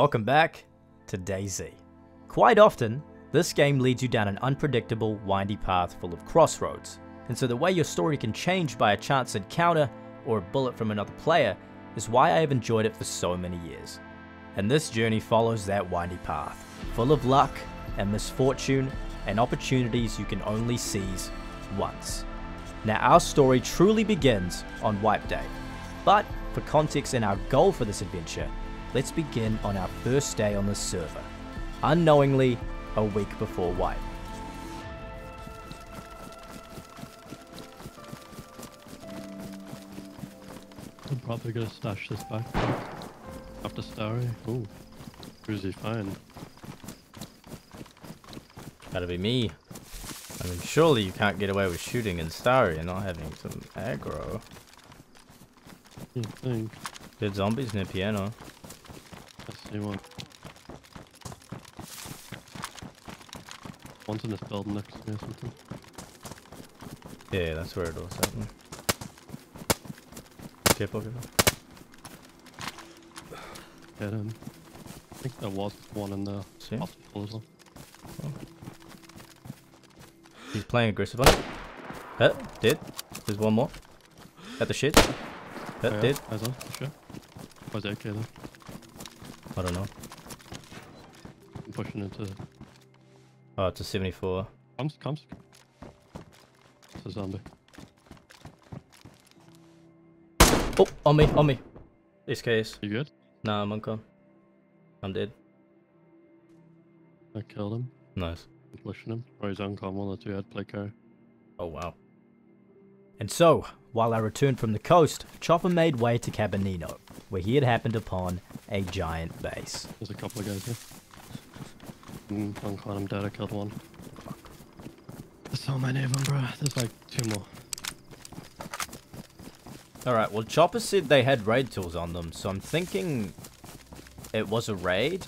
Welcome back to DayZ. Quite often, this game leads you down an unpredictable, windy path full of crossroads, and so the way your story can change by a chance encounter or a bullet from another player is why I have enjoyed it for so many years. And this journey follows that windy path, full of luck and misfortune and opportunities you can only seize once. Now, our story truly begins on Wipe Day, but for context and our goal for this adventure, let's begin on our first day on the server, unknowingly a week before Wipe. I'm probably gonna stash this back after Starry. Ooh, who's he find? Gotta be me. I mean, surely you can't get away with shooting in Starry and not having some aggro. You think? Dead zombies near piano. I see one. One's in this building next to me or something. Yeah, that's where it was happening. Careful, careful. Get him. I think there was one in the See? hospital as well. Oh. He's playing aggressive on it. Hit, dead. There's one more. At the shit. Hit, Oh, yeah, dead. Eyes on, for sure. Where's AK though? I don't know. I'm pushing into. Oh, it's a 74. Comes, comes. It's a zombie. Oh, on me, on me. SKS. You good? Nah, I'm uncon. I'm dead. I killed him. Nice. I'm pushing him. Or he's on com one or two head play carry. Oh, wow. And so, while I returned from the coast, Chopper made way to Cabanino, where he had happened upon a giant base. There's a couple of guys here. Mm, on con, I'm dead. I killed one. There's so many of them, bro. There's like two more. Alright, well, Chopper said they had raid tools on them, so I'm thinking it was a raid,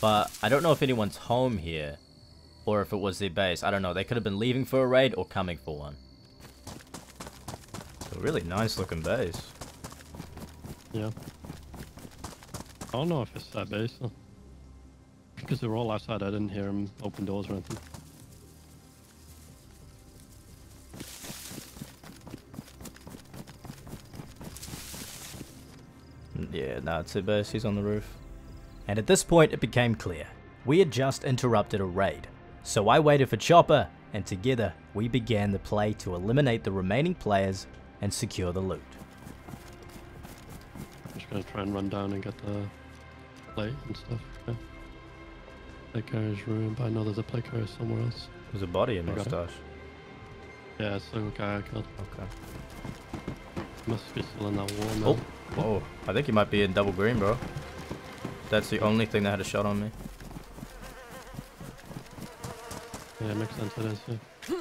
but I don't know if anyone's home here, or if it was their base. I don't know. They could have been leaving for a raid or coming for one. A really nice looking base. Yeah. I don't know if it's that base though. Because they were all outside. I didn't hear them open doors or anything. Yeah, no, it's a base. He's on the roof. And at this point, it became clear. We had just interrupted a raid. So I waited for Chopper, and together, we began the play to eliminate the remaining players and secure the loot. Just gonna try and run down and get the plate and stuff. Yeah. Plate carrier's ruined, but I know there's a plate carrier somewhere else. There's a body in the got it. Yeah, it's the guy I killed. Okay. Must be still in that wall now. Oh, whoa. I think he might be in double green, bro. That's the only thing that had a shot on me. Yeah, it makes sense it is, yeah.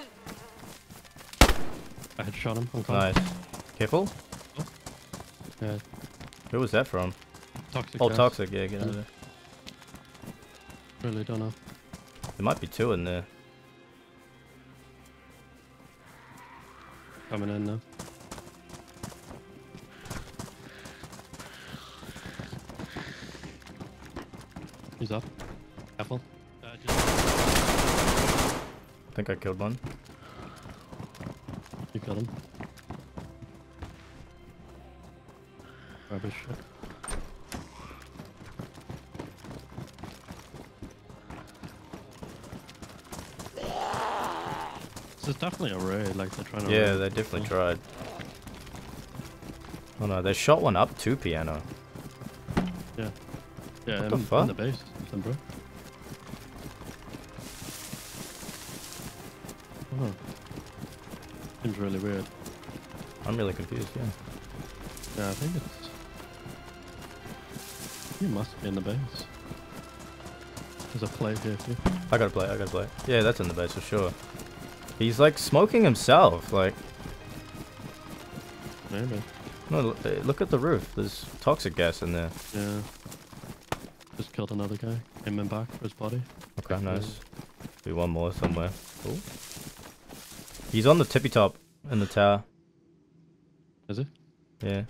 I had shot him. Nice. Careful. Yeah, Who was that from? toxic Oh, gas. Toxic. Yeah, get out of there. Really don't know. There might be two in there. Coming in now. He's up. Careful. Uh, just, I think I killed one. you killed him. Grab his shit. This is definitely a raid, like they're trying to Yeah, they definitely people. tried. Oh no, they shot one up to piano. Yeah, What the in, fuck? in the base, something, bro. Oh. Seems really weird. I'm really confused, yeah. Yeah, I think it's. You must be in the base. There's a plate here too. I gotta play, I gotta play. Yeah, that's in the base for sure. He's like smoking himself, like, Maybe. no, look, eh, at the roof. There's toxic gas in there. Yeah. Just killed another guy. Came in back for his body. Okay, nice. Be one more somewhere. Cool. He's on the tippy top in the tower. Is he? Yeah.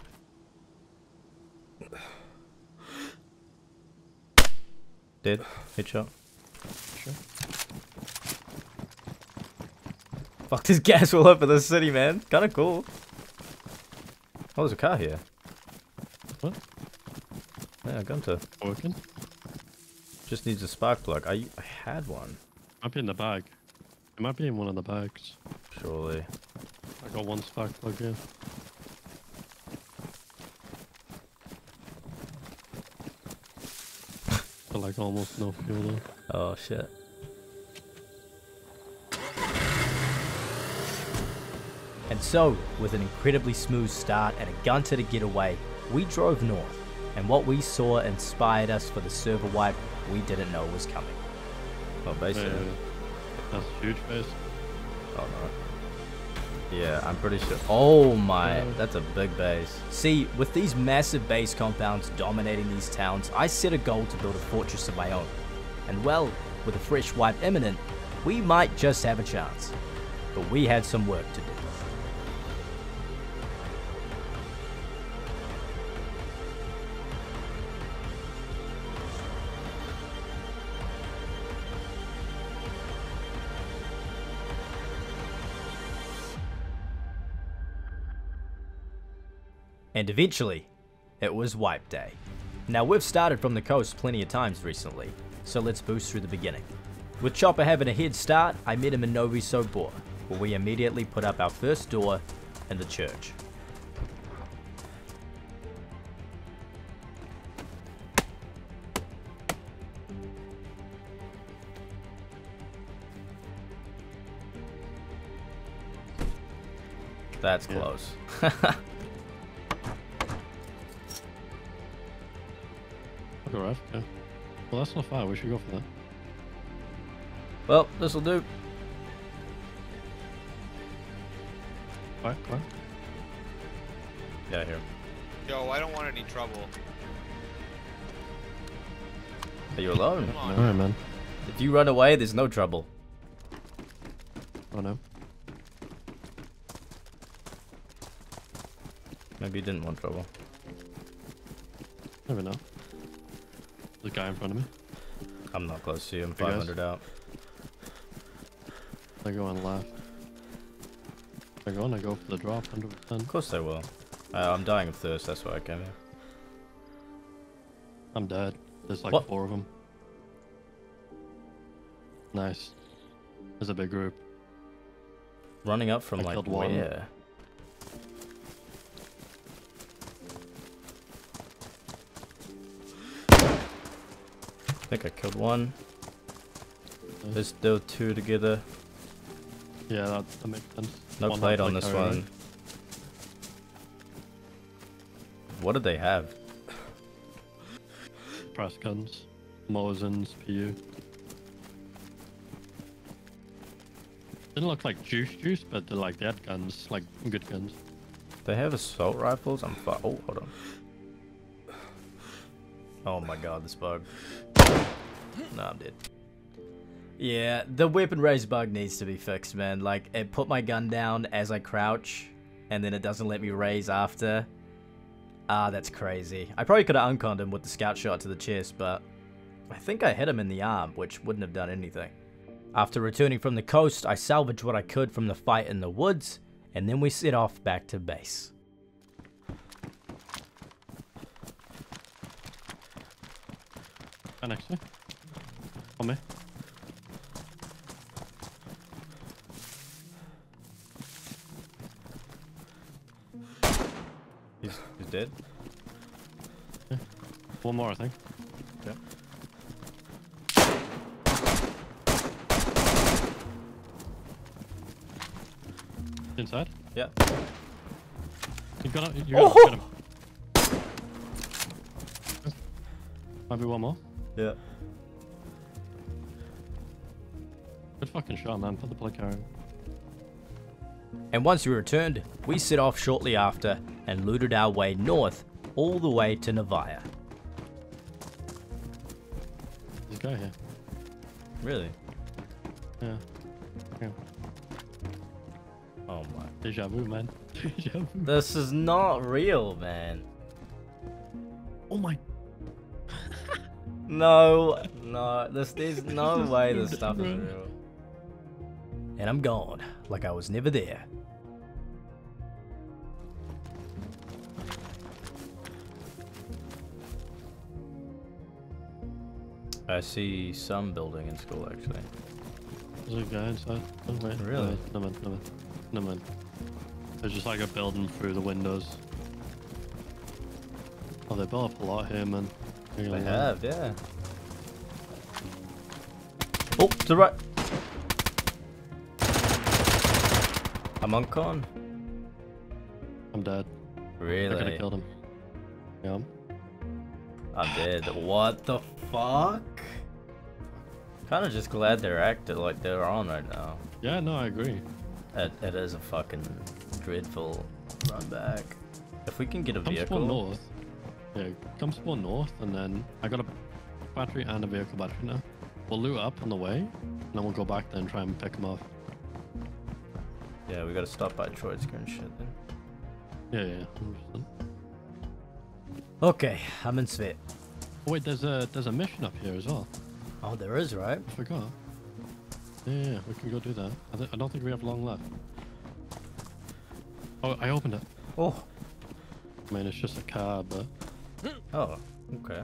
Dead. Headshot. Sure. Fuck, there's gas all over the city, man. Kinda cool. Oh, there's a car here. What? Yeah, Gunter. Working? Just needs a spark plug. I, I had one, Might be in the bag. It might be in one of the bags. surely. I got one spark plug here. Like almost no fuel though. Oh, shit. And so, with an incredibly smooth start and a gunter to get away, we drove north, and what we saw inspired us for the server wipe we didn't know was coming. Oh, basically. Uh, that's a huge base. Oh no. Yeah, I'm pretty sure. Oh my, that's a big base. See, with these massive base compounds dominating these towns, I set a goal to build a fortress of my own. And well, with a fresh wipe imminent, we might just have a chance. But we had some work to do. And eventually, it was wipe day. Now we've started from the coast plenty of times recently, so let's boost through the beginning. With Chopper having a head start, I met him in Novy Sobor, where we immediately put up our first door in the church. That's Yeah. close. Okay, right. Yeah. Well, that's not far. We should go for that. well, this'll do. Quiet, quiet. Yeah, here. Yo, I don't want any trouble. Are you alone? Come on. Alright, man. If you run away, there's no trouble. Oh no. Maybe you didn't want trouble. Never know. Guy in front of me. I'm not close to you. I'm 500 out. Go going left. Go going I go for the drop, 100%. Of course they will. Uh, I'm dying of thirst. That's why I came here. I'm dead. There's like What? four of them. Nice. There's a big group. Running up from I like where? I think I killed one. There's still two together. Yeah, that, that makes sense. No One plate on like, this one. What did they have? Press guns. Mosins, PU. Didn't look like juice juice, but they're like had guns, like good guns. They have assault rifles. I'm fu- Oh, hold on. Oh my god, this bug. No, I'm dead. Yeah, the weapon raise bug needs to be fixed, man. Like, it put my gun down as I crouch, and then it doesn't let me raise after. Ah, that's crazy. I probably could have unconned him with the scout shot to the chest, but I think I hit him in the arm, which wouldn't have done anything. After returning from the coast, I salvaged what I could from the fight in the woods, and then we set off back to base. Me. On me. He's, he's dead? One more, I think. Yeah. Inside. Yeah. You got it. You Oh! got him. Get him. Might be one more. Yeah. Fucking shot, man. Put the plate carrier. And once we returned, we set off shortly after and looted our way north all the way to Navaya. There's a guy here. Really? Yeah. yeah. Oh my. Deja vu, man. Deja vu. This is not real, man. Oh my. No, no, this there's no way this stuff is real. And I'm gone, like I was never there. I see some building in school actually. There's a guy inside. Oh, wait. Really? No, man, no, man. No, man. There's just like a building through the windows. Oh, they built up a lot here, man. Not They lie. have, yeah. Oh, to the right. I'm on con. I'm dead. I could Really? have killed him. Yeah. I'm dead. What the fuck? Kind of just glad they're acting like they're on right now. Yeah, no, I agree. It, it is a fucking dreadful run back. If we can get a Come vehicle. spawn north. Yeah, come spawn north, and then I got a battery and a vehicle battery now. We'll loot up on the way, and then we'll go back there and try and pick them off. Yeah, we gotta stop by Troitsker and shit then. Yeah, yeah, yeah. 100%. Okay, I'm in Svet. Oh, wait, there's a there's a mission up here as well. Oh, there is, right? I forgot. Yeah, yeah, yeah, we can go do that. I, th- I don't think we have long left. Oh, I opened it. Oh. I mean, it's just a car, but Oh, okay.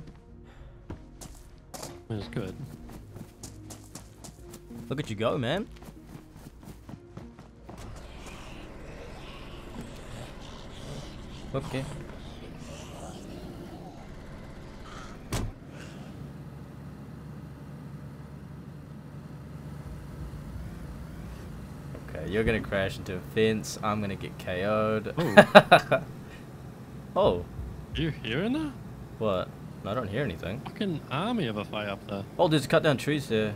I mean, it's good. Look at you go, man. Okay. Okay, you're gonna crash into a fence. I'm gonna get KO'd. Oh. oh, Are you hearing that? what? I don't hear anything. Fucking army of a fire up there. Oh, there's cut down trees there.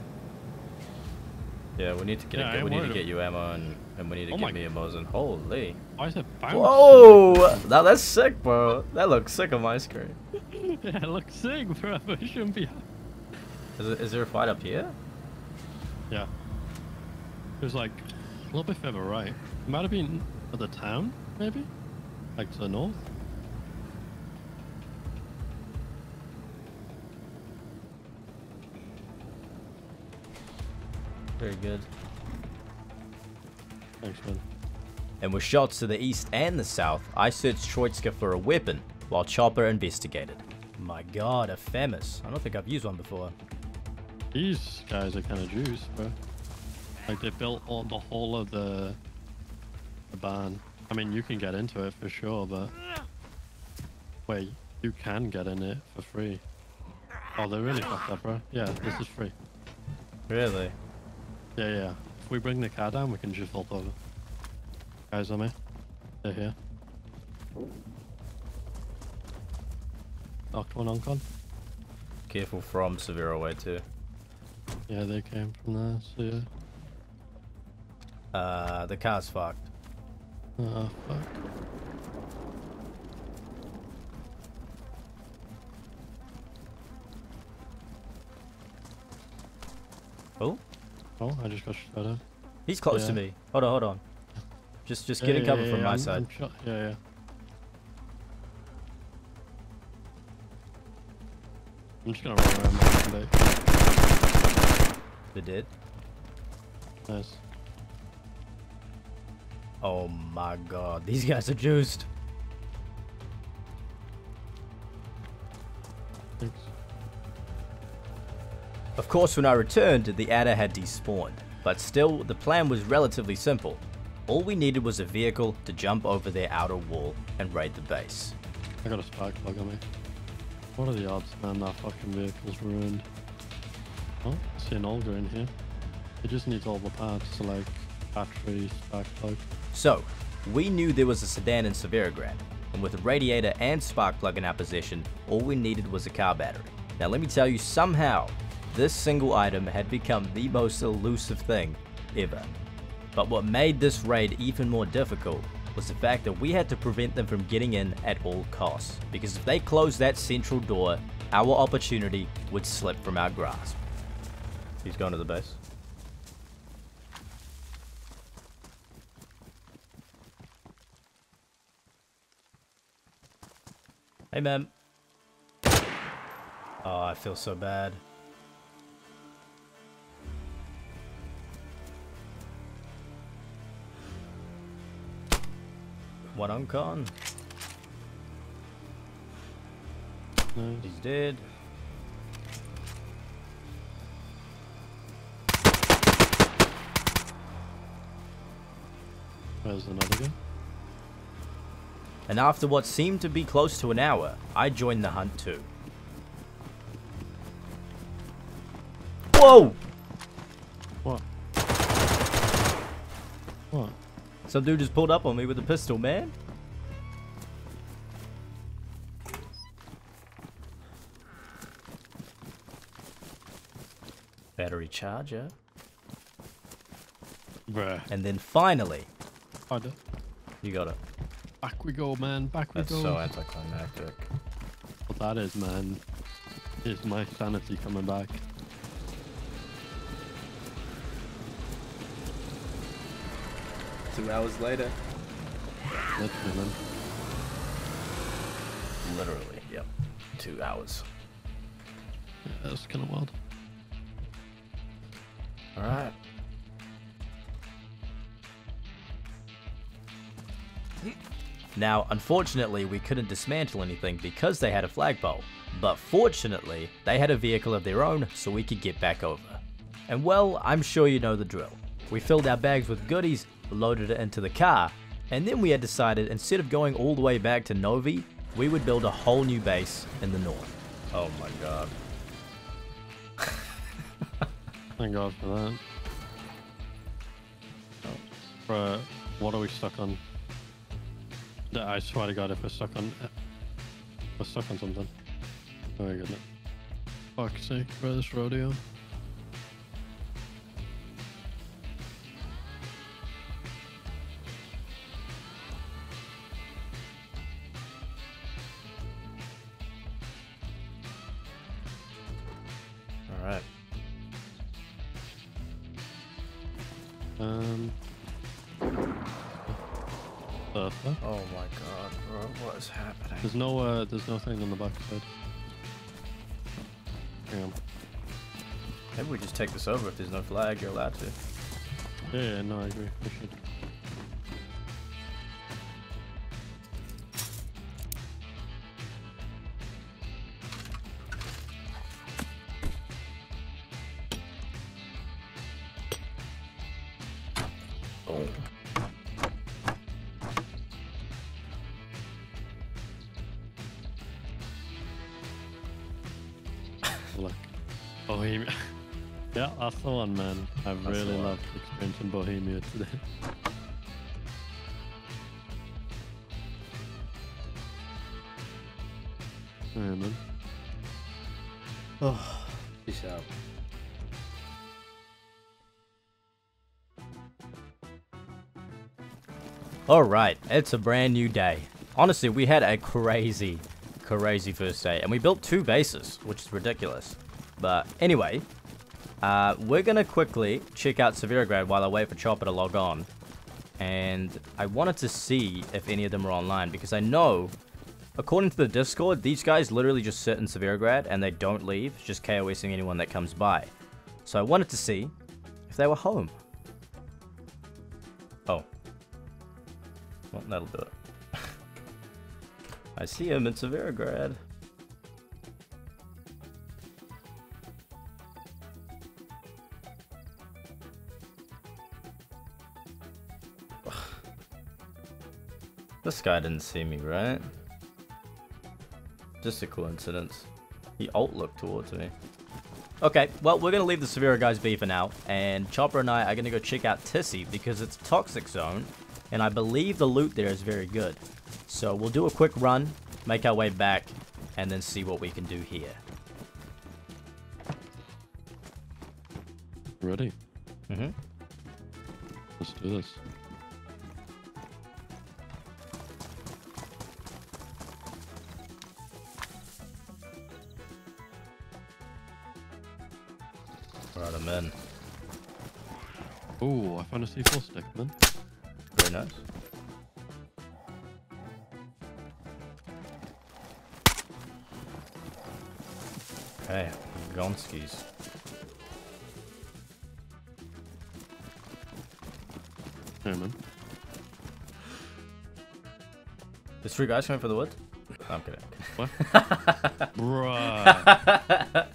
Yeah, we need to get Yeah, a, we need to get you ammo and, and we need to Oh get me a Mosin. Holy. Why is it bouncing? Whoa! Now that's sick, bro. That looks sick on my screen. yeah, it looks sick, bro. It shouldn't be. Is, it, is there a fight up here? Yeah. It was like a little bit further right. It might have been at the town, maybe? Like to the north? Very good. Thanks, man. And with shots to the east and the south, I searched Troitska for a weapon while Chopper investigated. My god, a Femis. I don't think I've used one before. These guys are kind of Jews, bro. Like they built all the whole of the the barn. I mean, you can get into it for sure, but wait, you can get in it for free. Oh, they're really fucked up, bro. Yeah, this is free. Really? Yeah, yeah. If we bring the car down, we can just vault over. Guys on me. They're here. Knocked one on con. Careful from Severo Way too. Yeah, they came from there, so yeah. Uh, the car's fucked. Oh, fuck. Oh, Oh, I just got shot at. he's close to me. Hold on, hold on. Just, just Yeah, getting yeah, cover yeah, from yeah, my I'm- side. I'm Yeah, yeah. I'm just gonna run around my. They did. Nice. Oh my god, these guys are juiced. Of course, when I returned, the adder had despawned, but still, the plan was relatively simple. All we needed was a vehicle to jump over their outer wall and raid the base. I got a spark plug on me. What are the odds, man? That fucking vehicle's ruined. Oh, I see an Olga in here. It just needs all the parts, so like battery, spark plug. So, we knew there was a sedan in Severograd, and with a radiator and spark plug in our possession, all we needed was a car battery. Now let me tell you, somehow, this single item had become the most elusive thing ever. But what made this raid even more difficult was the fact that we had to prevent them from getting in at all costs, because if they closed that central door, our opportunity would slip from our grasp. He's going to the base. Hey, man. Oh, I feel so bad. On con. Nice. He's dead. Where's another guy? And after what seemed to be close to an hour, I joined the hunt too. Whoa! What? What? Some dude just pulled up on me with a pistol, man. Battery charger. Bruh. And then finally, I do. you got it. Back we go, man. Back we That's go. so anticlimactic. What that is, man, is my sanity coming back. Two hours later. Literally, man. Literally, yep. Two hours. Yeah, that's kind of wild. Alright. Now, unfortunately, we couldn't dismantle anything because they had a flagpole. But fortunately, they had a vehicle of their own so we could get back over. And well, I'm sure you know the drill. We filled our bags with goodies, loaded it into the car, and then we had decided instead of going all the way back to Novi, we would build a whole new base in the north. Oh my god. Thank God for that. Oh, Bruh, what are we stuck on? D- I swear to God, if we're stuck on, we're stuck on something. Oh my goodness. Fuck's sake, bro, this rodeo. Um. Oh my god, bro, what is happening? There's no, uh, there's no thing on the back side. Hang on. Maybe we just take this over if there's no flag, you're allowed to. Yeah, yeah, no, I agree. We should. Today. yeah, man. Peace out. Alright, it's a brand new day. Honestly, we had a crazy, crazy first day, and we built two bases, which is ridiculous. But anyway, uh, we're gonna quickly check out Severograd while I wait for Chopper to log on. And I wanted to see if any of them are online, because I know, according to the Discord, these guys literally just sit in Severograd and they don't leave, just KOSing anyone that comes by. So I wanted to see if they were home. Oh, well, that'll do it. I see him in Severograd. This guy didn't see me, right? Just a coincidence. He alt looked towards me. Okay, well, we're going to leave the Severa guys be for now, and Chopper and I are going to go check out Tisy because it's Toxic Zone, and I believe the loot there is very good. So we'll do a quick run, make our way back, and then see what we can do here. Ready? Mm-hmm. Let's do this. Alright, I'm in. Oh, I found a C4 stick, man. Very nice. Hey, Gonskis. Hey, man. There's three guys coming for the wood? No, I'm kidding. What? Bruh.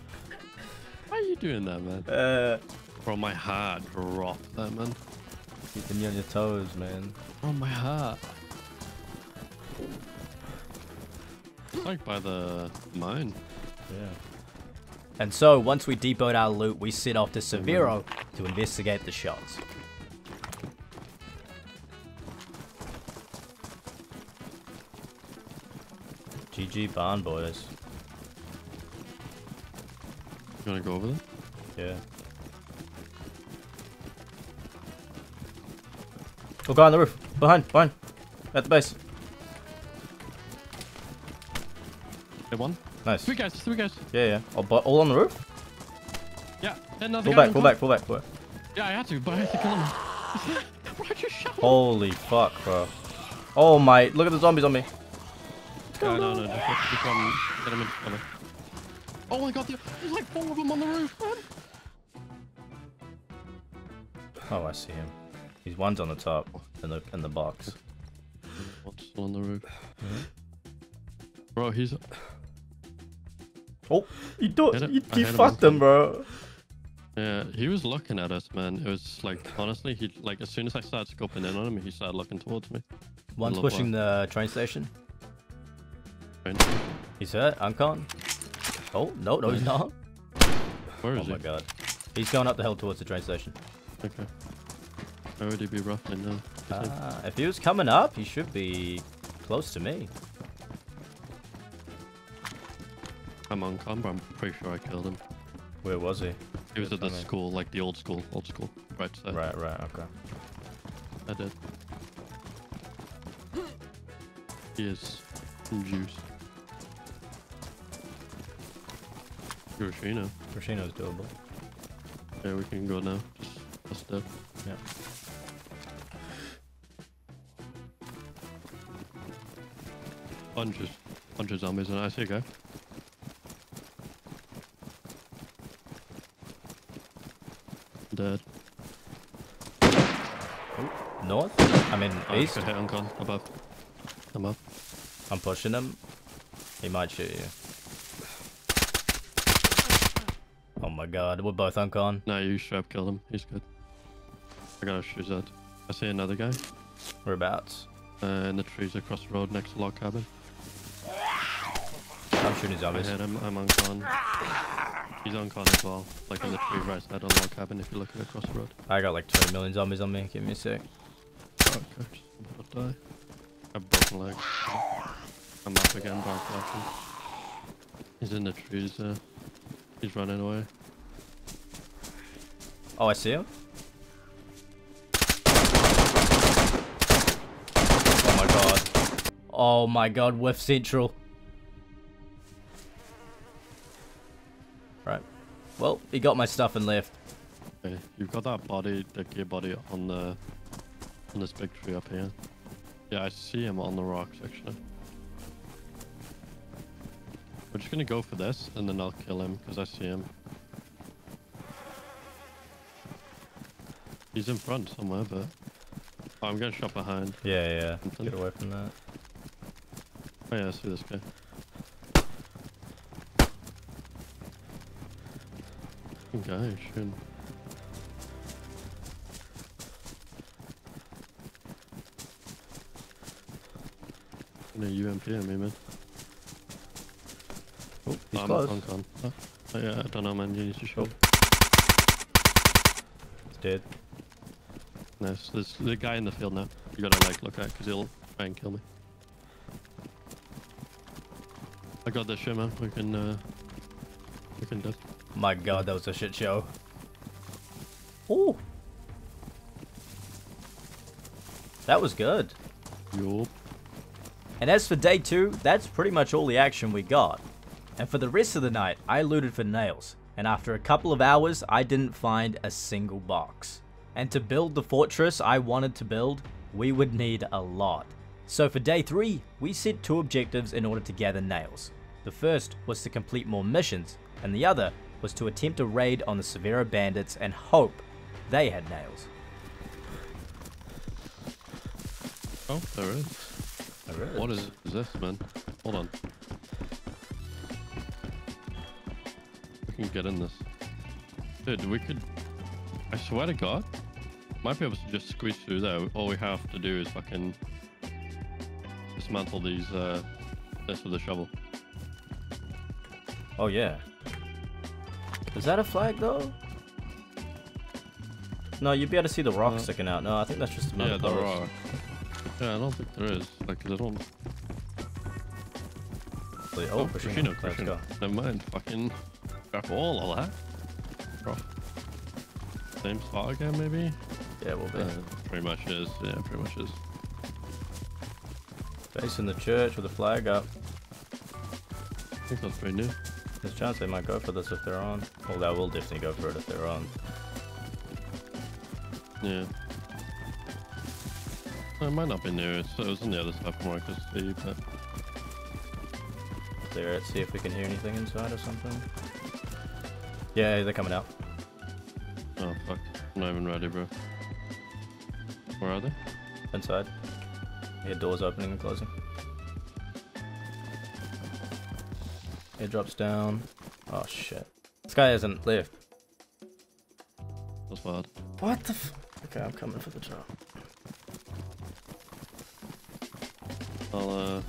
Why are you doing that, man? Uh, Bro, my heart dropped that, man. keeping you on your toes, man. Oh, my heart. It's like by the mine. Yeah. And so, once we depot our loot, we set off to Severo to investigate the shots. GG barn boys. You wanna go over there? Yeah. Oh, guy on the roof. Behind, behind. At the base. Hit one. Nice. Three guys, three guys. Yeah, yeah. Oh, but all on the roof? Yeah, another Pull guy back, on pull top. back, pull back, pull back. Yeah, I had to, but I had to kill him. Why'd you shot him? Holy fuck, bro. Oh my, look at the zombies on me. No, no, no, no. Just, just um, get him into cover. Oh my god, there- there's like four of them on the roof, Oh, I see him. He's one's on the top in the in the box. What's on the roof? Mm-hmm. Bro, he's Oh, you do Hit it. you, you him fucked him, bro. yeah, he was looking at us, man. It was like honestly, he like as soon as I started scoping in on him, he started looking towards me. One's pushing the train station. Right? He's hurt. Uncon. Oh no, no, he's not. Where Oh is my god. He's going up the hill towards the train station. Okay. He be roughly now? Ah, if he was coming up, he should be close to me. I'm on but I'm pretty sure I killed him. Where was he? He was at the Funny. school, like the old school, old school. Right side. Right, right, okay. I did. He is juice. Hiroshima. Rashino's doable. Yeah, we can go now. Just us dead. Yeah. Bunch of, bunch of zombies and I see a guy. Dead. North? I mean, Oh, east. Got hit on con above. I'm up. I'm pushing him. He might shoot you. Oh my god, we're both on uncon. No, you strap killed him. He's good. I gotta shoot that. I see another guy Whereabouts? uh, in the trees across the road next to log cabin. I'm shooting I zombies. hit him. I'm on con. He's on con as well. Like in the tree right side of the log cabin if you're looking across the road. I got like 20 million zombies on me. Give me a sec. Oh, okay. Just about to die. I've broken leg. I'm up again, dark flashing. He's in the trees there. He's running away. Oh, I see him. Oh my god. Oh my god, Whiff Central. Well, he got my stuff and left. Okay, you've got that body, the gear body on the on this big tree up here. Yeah, I see him on the rocks actually. We're just gonna go for this and then I'll kill him because I see him. He's in front somewhere, but oh, I'm getting shot behind. Yeah, yeah. Something. Get away from that. Oh yeah, I see this guy. Guy shooting. No UMP on me, man. Oh, he's I'm close. on. Oh, yeah, I don't know, man. You need to shoot. He's dead. Nice. There's the guy in the field now. You gotta like look at because he'll try and kill me. I got the shimmer. We can, uh, we can do. My god, that was a shit show. Ooh. That was good. Yup. And as for day two, that's pretty much all the action we got. And for the rest of the night, I looted for nails, and after a couple of hours, I didn't find a single box. And to build the fortress I wanted to build, we would need a lot. So for day three, we set two objectives in order to gather nails. The first was to complete more missions, and the other was to attempt a raid on the Severo bandits and hope they had nails. Oh, there is. What is, is this, man? Hold on. We can get in this. Dude, we could... I swear to God, might be able to just squeeze through there. All we have to do is fucking dismantle these, uh, this with a shovel. Oh yeah. Is that a flag though? No, you'd be able to see the rock Uh, sticking out. No, I think that's just another Yeah, post. are. Yeah, I don't think there is. Like, they don't... Wait, Oh, pushing. Kushino, Let's go. Never mind. Fucking grab all of that. Bro. Same spot again, maybe? Yeah, we'll be. Uh, pretty much is. Yeah, pretty much is. Facing the church with the flag up. I think that's pretty new. There's a chance they might go for this if they're on. Well, they will definitely go for it if they're on. Yeah. It might not be new. It's, it was on the other side from what I could see, but Clear it, see if we can hear anything inside or something. Yeah, they're coming out. oh fuck, I'm not even ready, bro. Where are they? Inside. Yeah, doors opening and closing. It drops down. Oh shit. This guy hasn't left. That's bad. What the f- Okay, I'm coming for the drop. I'll uh,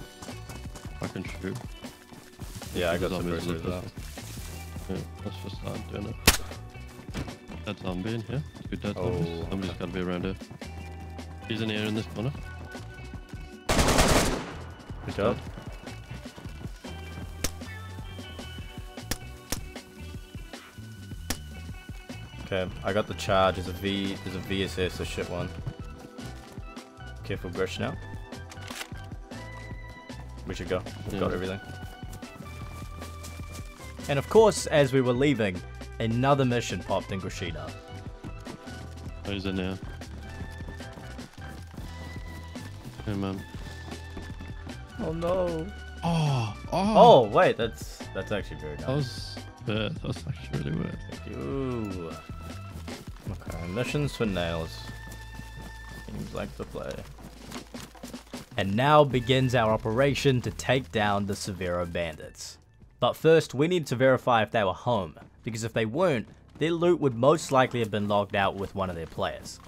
I can shoot. Yeah, I got some zombies first look as well. this- Yeah, let's just start doing it. Dead zombie in here. Two dead Oh, zombies. Somebody's okay. gotta be around here. He's in here in this corner. Good job. Okay, I got the charge. There's a V. There's a VSS. A shit one. Careful, Grish now. We should go. We've got everything. And of course, as we were leaving, another mission popped in Grishida. Oh, he's in here. Hey man. Oh no! Oh, oh, Oh wait, that's that's actually very nice. That was, yeah, that was actually really weird. Thank you. Missions for nails. Seems like the play. And now begins our operation to take down the Severo bandits. But first, we need to verify if they were home, because if they weren't, their loot would most likely have been logged out with one of their players.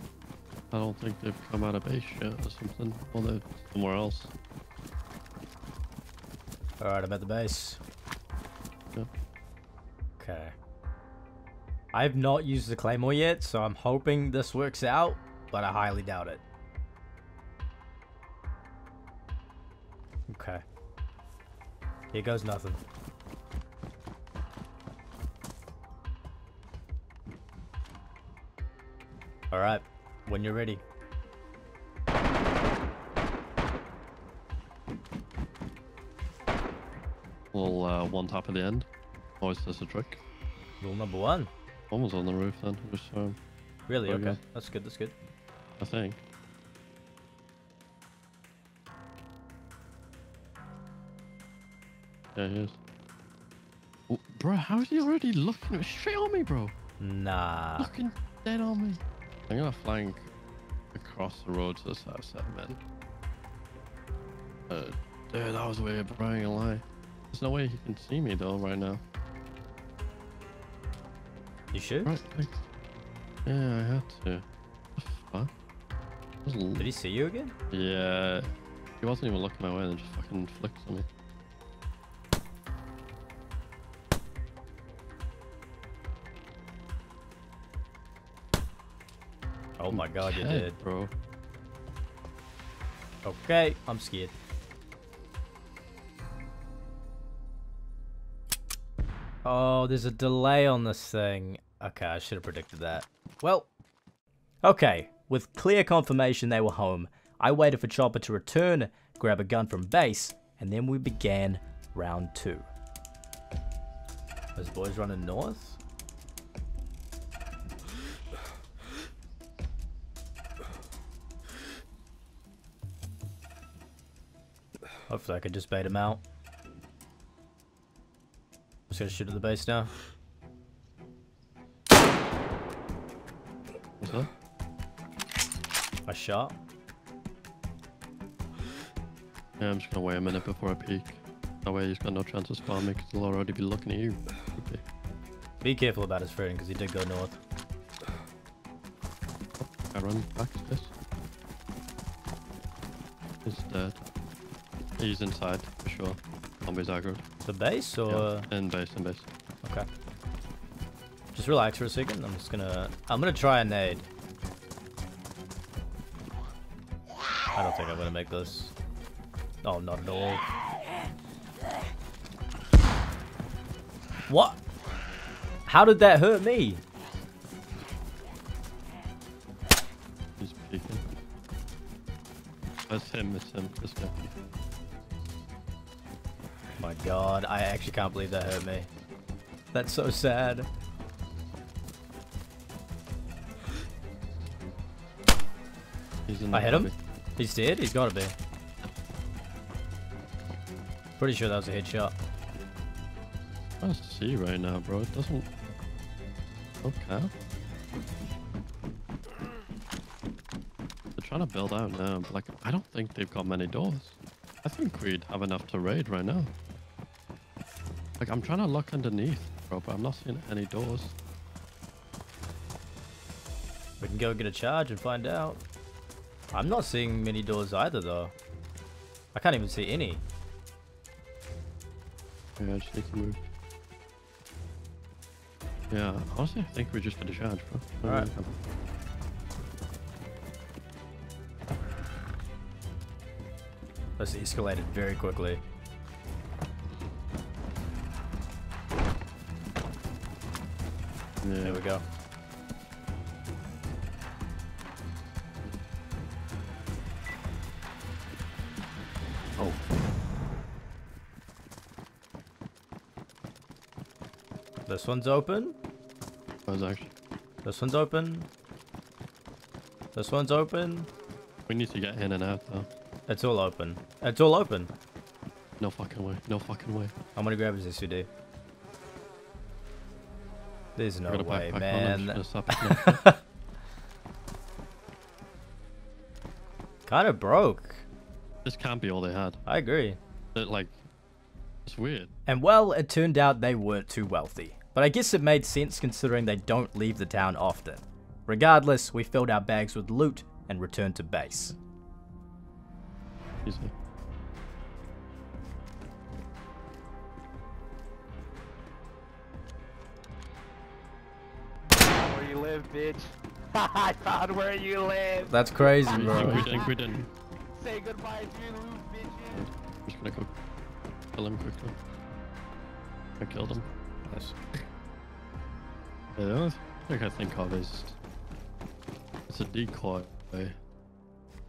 I don't think they've come out of base yet or something. Or they're somewhere else. Alright, I'm at the base. Yep. Okay. I have not used the Claymore yet, so I'm hoping this works out, but I highly doubt it. Okay. Here goes nothing. Alright, when you're ready. Little uh, one tap at the end. Always does a trick. Rule number one. One was on the roof then. Just um, Really? Okay. Okay. That's good, that's good. I think. Yeah, he is. Oh, bro, how is he already looking straight on me, bro? Nah. Looking dead on me. I'm gonna flank across the road to the south side, man. Uh, dude, that was weird, bro. I ain't gonna lie. There's no way he can see me though right now. You should? Right, yeah, I had to. The fuck? That was l- Did he see you again? Yeah, he wasn't even looking my way and just fucking flicked on me. Oh my god, you Dead, did. bro. Okay, I'm scared. Oh, there's a delay on this thing. Okay, I should have predicted that. Well, okay, with clear confirmation they were home, I waited for Chopper to return, grab a gun from base, and then we began round two. Those boys running north? Hopefully I could just bait him out. Just gonna shoot at the base now. That? I shot. Yeah, I'm just gonna wait a minute before I peek. That way he's got no chance of spawning because he'll already be looking at you. Okay. Be careful about his footing because he did go north. I run back to this. He's dead. He's inside for sure. Zombies aggroed. The base or Yeah. In base, in base. okay. Just relax for a second. I'm just gonna I'm gonna try a nade. I don't think I'm gonna make this. Oh, not at all. What? How did that hurt me? He's peeking. That's him, it's him. This guy. My god, I actually can't believe that hurt me. That's so sad. He's in I hit him? He's dead? He's gotta be. Pretty sure that was a headshot. I see right now, bro. It doesn't. Okay. They're trying to build out now, but like, I don't think they've got many doors. I think we'd have enough to raid right now. Like, I'm trying to look underneath, bro, but I'm not seeing any doors. We can go get a charge and find out. I'm not seeing many doors either, though. I can't even see any. Yeah, I just need to move. Yeah, honestly, I think we're just got a charge, bro. Alright. This escalated very quickly. Yeah, There we go. This one's open. I was actually. This one's open. This one's open. We need to get in and out, though. It's all open. It's all open. No fucking way. No fucking way. I'm gonna grab his SVD. There's no way, backpack on, I'm man. just gonna stop it now. Kind of broke. this can't be all they had. I agree. It, like, it's weird. And well, it turned out they weren't too wealthy. But I guess it made sense considering they don't leave the town often. Regardless, we filled our bags with loot and returned to base. Easy. Where you live, bitch. I found where you live. That's crazy, bro. we think we didn't. Say goodbye to your loot, bitches. I'm just gonna go kill him quickly. I killed him. Nice. Yeah, the only thing I think of is it's a decoy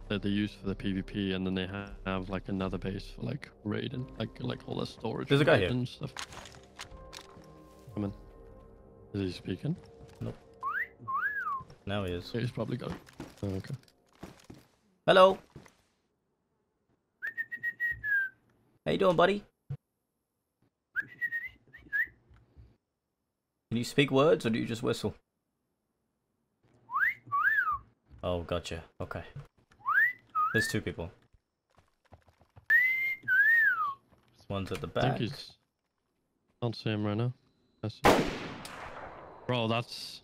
that they use for the PvP, and then they ha- have like another base for like raiding, like like all the storage. There's a guy here. and stuff. Come in. Is he speaking? Nope. Now he is. Yeah, he's probably got it. Oh, okay. Hello. How you doing, buddy? Can you speak words or do you just whistle? Oh, gotcha. Okay. There's two people. One's at the I think back. he's. Can't see him right now. Bro, that's.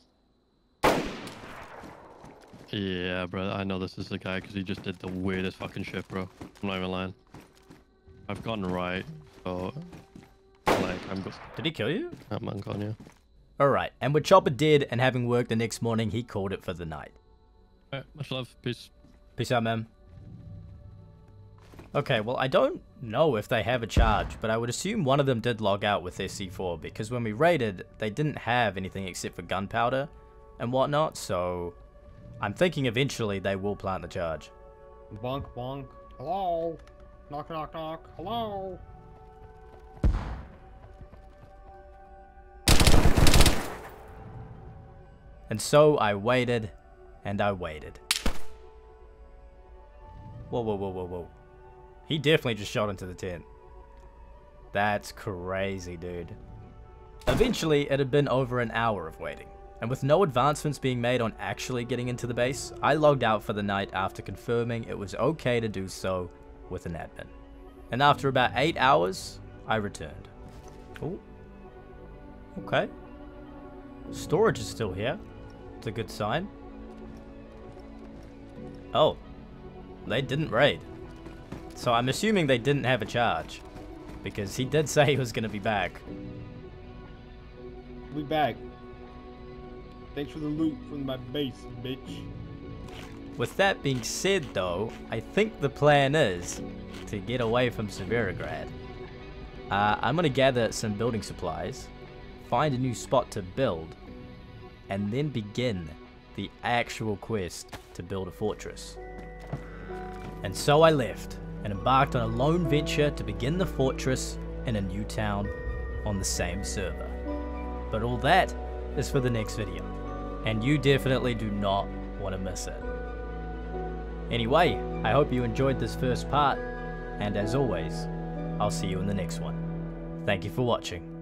Yeah, bro. I know this is the guy because he just did the weirdest fucking shit, bro. I'm not even lying. I've gotten right, so like I'm. Did he kill you? I'm on gone, yeah. Alright, and with Chopper dead and having work the next morning, he called it for the night. Alright, much love. Peace. Peace out, man. Okay, well, I don't know if they have a charge, but I would assume one of them did log out with their C4 because when we raided, they didn't have anything except for gunpowder and whatnot, so I'm thinking eventually they will plant the charge. Bonk bonk. Hello. Knock knock knock. Hello. And so I waited, and I waited. Whoa, whoa, whoa, whoa, whoa. He definitely just shot into the tent. That's crazy, dude. Eventually, it had been over an hour of waiting, and with no advancements being made on actually getting into the base, I logged out for the night after confirming it was okay to do so with an admin. And after about 8 hours, I returned. Oh. Okay. Storage is still here. It's a good sign. Oh. They didn't raid. So I'm assuming they didn't have a charge. Because he did say he was going to be back. We back. Thanks for the loot from my base, bitch. With that being said though, I think the plan is to get away from Severograd. Uh, I'm going to gather some building supplies, find a new spot to build, and then begin the actual quest to build a fortress. And so I left and embarked on a lone venture to begin the fortress in a new town on the same server. But all that is for the next video, and you definitely do not want to miss it. Anyway, I hope you enjoyed this first part, and as always, I'll see you in the next one. Thank you for watching.